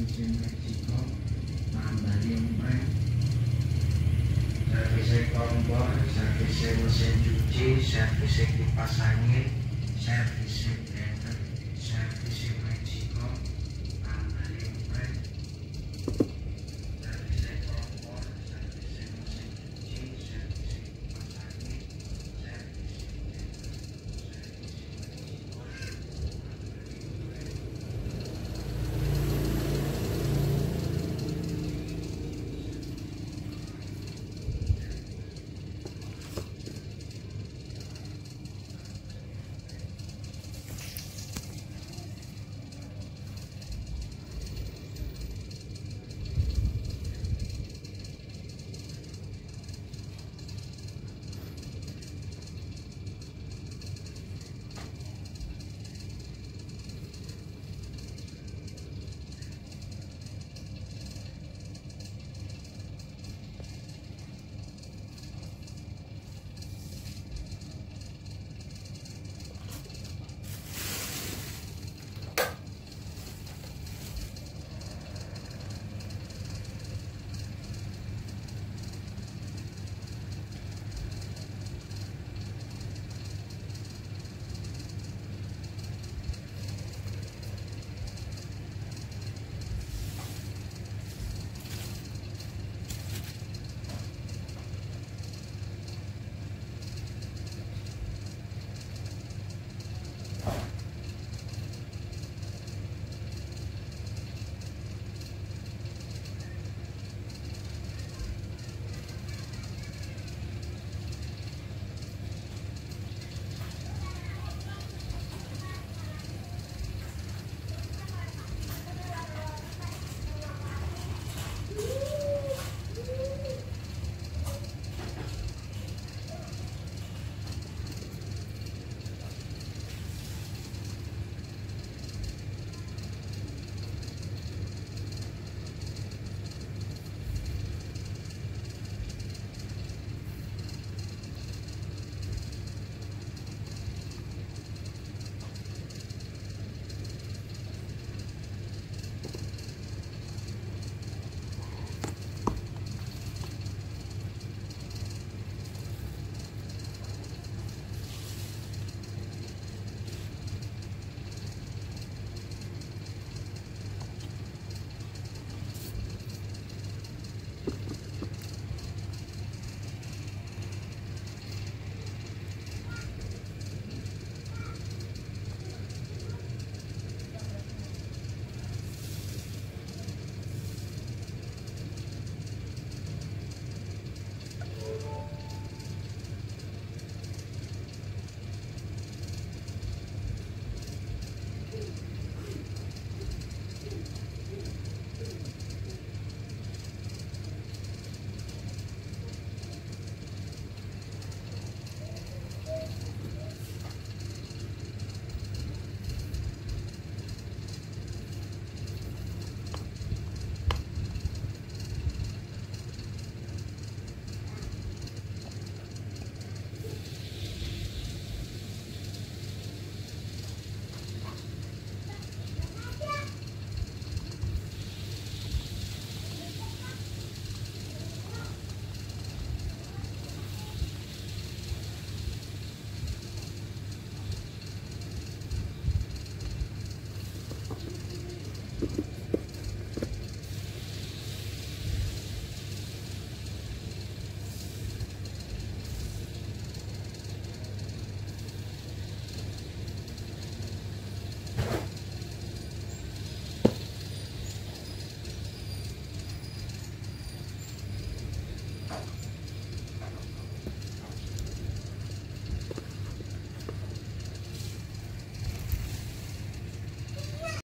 saya Kertiko Mambari Umpret mesin cuci, servisnya kipas angin, servisnya